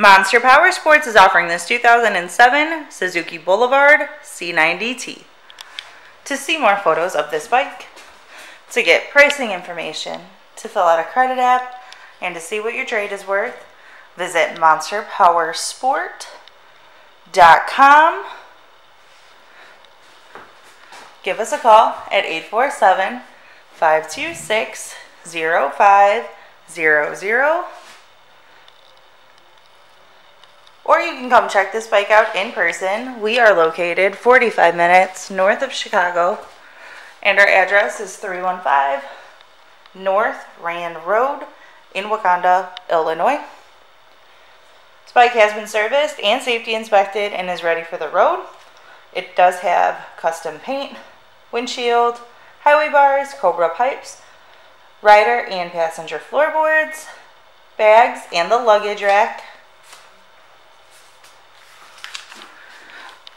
Monster Power Sports is offering this 2007 Suzuki Boulevard C90T. To see more photos of this bike, to get pricing information, to fill out a credit app, and to see what your trade is worth, visit monsterpowersport.com. Give us a call at 847 526 0500 or you can come check this bike out in person. We are located 45 minutes north of Chicago, and our address is 315 North Rand Road in Wauconda, Illinois. This bike has been serviced and safety inspected and is ready for the road. It does have custom paint, windshield, highway bars, Cobra pipes, rider and passenger floorboards, bags, and the luggage rack.